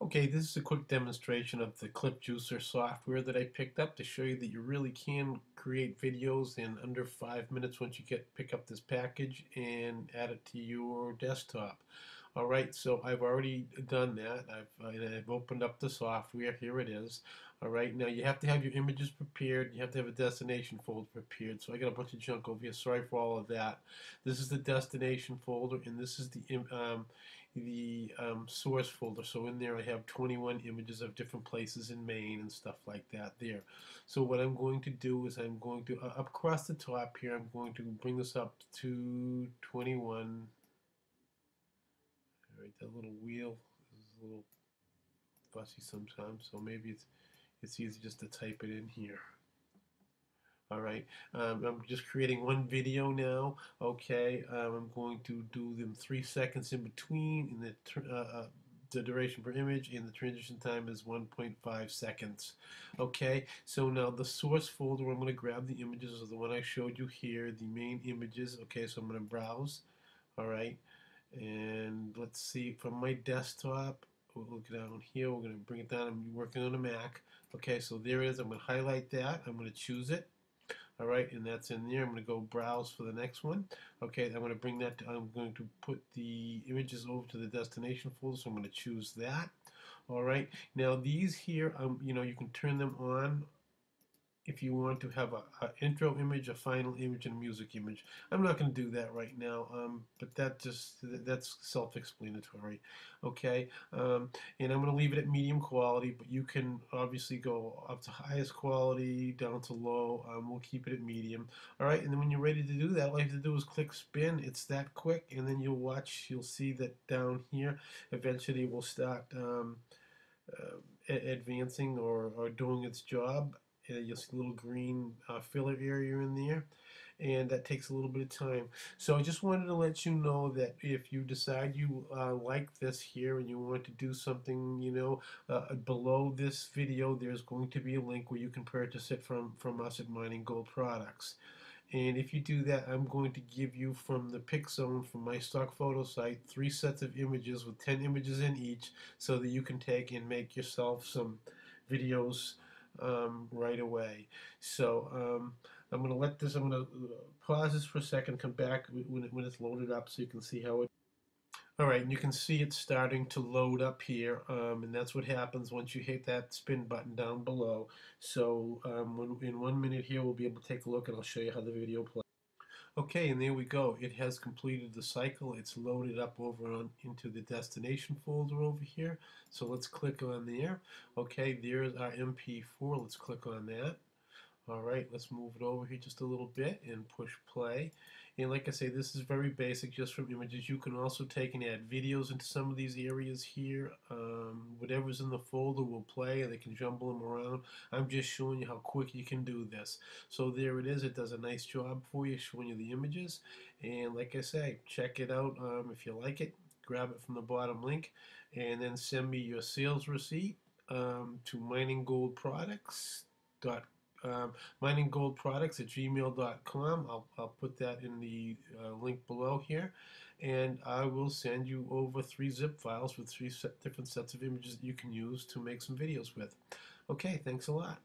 Okay, this is a quick demonstration of the Clip Juicer software that I picked up to show you that you really can create videos in under five minutes once you get pick up this package and add it to your desktop. Alright, so I've already done that. I've, I've opened up the software. Here it is. Alright, now you have to have your images prepared. You have to have a destination folder prepared. So I got a bunch of junk over here. Sorry for all of that. This is the destination folder and this is the um, the um, source folder. So in there I have 21 images of different places in Maine and stuff like that there. So what I'm going to do is I'm going to, uh, across the top here, I'm going to bring this up to 21. All right, that little wheel is a little fussy sometimes, so maybe it's, it's easy just to type it in here. All right, um, I'm just creating one video now. Okay, um, I'm going to do them three seconds in between, and the uh, uh, the duration per image, and the transition time is 1.5 seconds. Okay, so now the source folder, I'm going to grab the images of the one I showed you here, the Maine images. Okay, so I'm going to browse. All right, and let's see from my desktop. We'll look down here. We're going to bring it down. I'm working on a Mac. Okay, so there it is. I'm going to highlight that. I'm going to choose it all right and that's in there. I'm going to go browse for the next one. Okay I'm going to bring that to, I'm going to put the images over to the destination folder so I'm going to choose that. All right now these here um, you know you can turn them on if you want to have a, a, intro image, a final image, and a music image. I'm not going to do that right now, um, but that just that's self-explanatory. Okay, um, and I'm going to leave it at medium quality, but you can obviously go up to highest quality, down to low. Um, we'll keep it at medium. All right, and then when you're ready to do that, all you have to do is click spin. It's that quick, and then you'll watch. You'll see that down here. Eventually, will start. Um, uh, advancing or, or doing its job you'll see a little green uh, filler area in there and that takes a little bit of time. So I just wanted to let you know that if you decide you uh, like this here and you want to do something, you know, uh, below this video, there's going to be a link where you can purchase it from, from us at Mining Gold Products. And if you do that, I'm going to give you from the pick zone from my stock photo site three sets of images with 10 images in each so that you can take and make yourself some videos um, right away. So um, I'm going to let this, I'm going to pause this for a second, come back when, it, when it's loaded up so you can see how it all right, and you can see it's starting to load up here, um, and that's what happens once you hit that spin button down below. So um, when, in one minute here, we'll be able to take a look, and I'll show you how the video plays. Okay, and there we go. It has completed the cycle. It's loaded up over on into the destination folder over here. So let's click on there. Okay, there's our MP4. Let's click on that. All right, let's move it over here just a little bit and push play. And like I say, this is very basic just from images. You can also take and add videos into some of these areas here. Um, whatever's in the folder will play and they can jumble them around. I'm just showing you how quick you can do this. So there it is. It does a nice job for you, showing you the images. And like I say, check it out um, if you like it. Grab it from the bottom link and then send me your sales receipt um, to mininggoldproducts.com um, mining gold products at gmail.com. I'll, I'll put that in the uh, link below here. And I will send you over three zip files with three set, different sets of images that you can use to make some videos with. Okay, thanks a lot.